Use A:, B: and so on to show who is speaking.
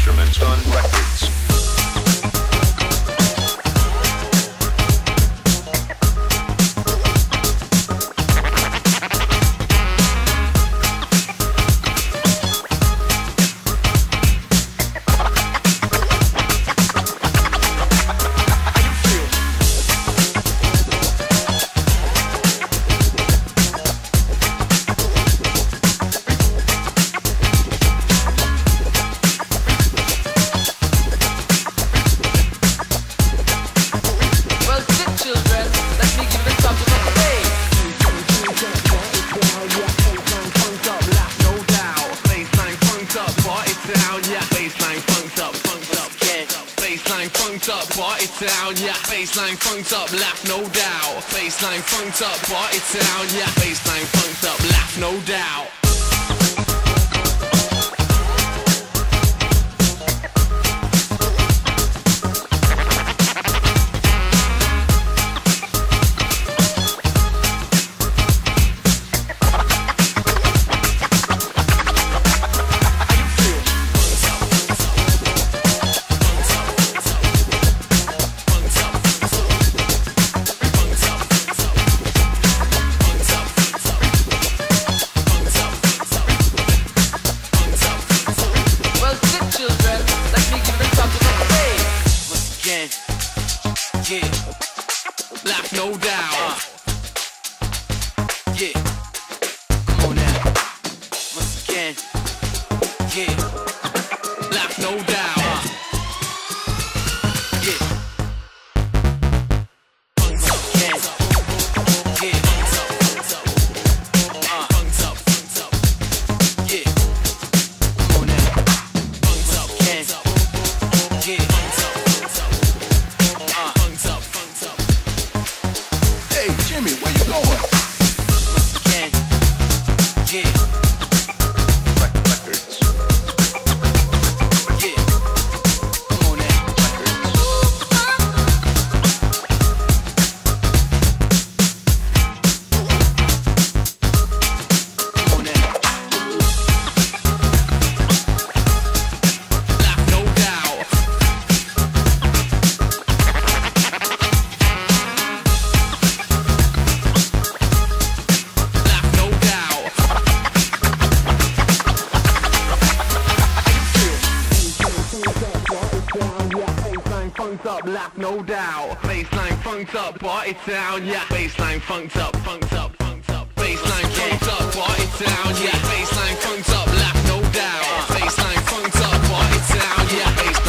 A: instruments. on
B: Baseline funked up, laugh no doubt. Baseline funked up, party town, yeah. Baseline funked up, laugh no doubt. Up, laugh no doubt. Baseline funked up, party town, yeah. Baseline funked up, funked up, funked up. Baseline funked up, party town, yeah. Baseline funked up, laugh no doubt. Baseline funked up, party town, yeah. Baseline